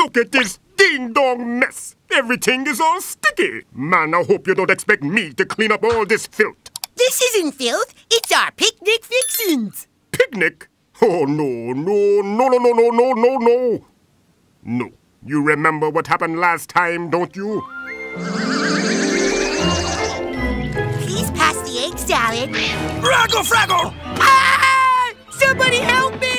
Look at this ding-dong mess. Everything is all sticky. Man, I hope you don't expect me to clean up all this filth. This isn't filth. It's our picnic fixins. Picnic? Oh, no, no, no, no, no, no, no, no, no. No. You remember what happened last time, don't you? Please pass the egg salad. Fraggle, Fraggle! Ah! Somebody help me!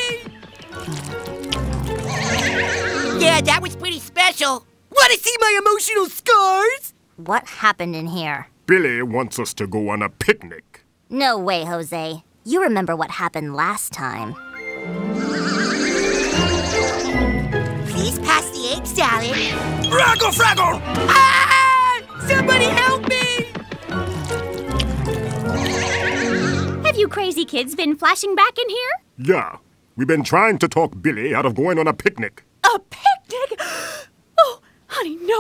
Yeah, that was pretty special. Want to see my emotional scars? What happened in here? Billy wants us to go on a picnic. No way, Jose. You remember what happened last time. Please pass the egg salad. Fraggle, Fraggle! Ah! Somebody help me! Have you crazy kids been flashing back in here? Yeah, we've been trying to talk Billy out of going on a picnic. A picnic?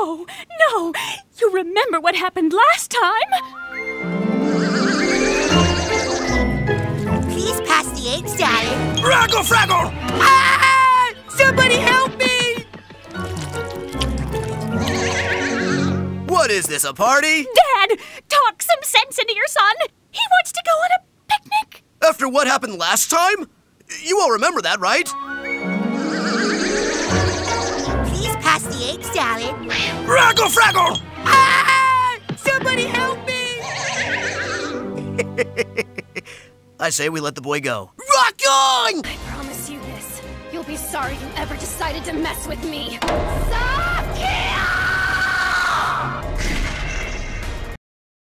Honey, no, no. You remember what happened last time? Please pass the egg salad. Fraggle, Fraggle! Ah! Somebody help me! What is this, a party? Dad, talk some sense into your son. He wants to go on a picnic. After what happened last time? You all remember that, right? The egg salad. Fraggle, Fraggle! Ah! Somebody help me! I say we let the boy go. Rock on! I promise you this. You'll be sorry you ever decided to mess with me. Stop!